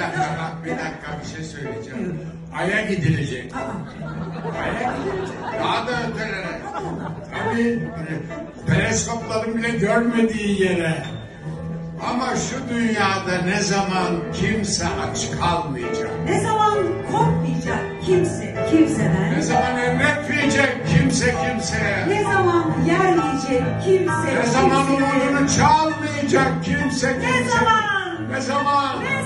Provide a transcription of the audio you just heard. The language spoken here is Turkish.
dakika bak bir dakika bir şey söyleyeceğim. Ay'a gidilecek. Ay'a gidilecek. Daha da ötelere. Tabii hani teleskopların bile görmediği yere. Ama şu dünyada ne zaman kimse aç kalmayacak. Ne zaman korkmayacak kimse kimseden. Ne zaman emretmeyecek kimse kimseye. Ne zaman yer yiyecek kimse Ne zaman umudunu çalmayacak kimse kimse. Ne zaman? Ne zaman? Ne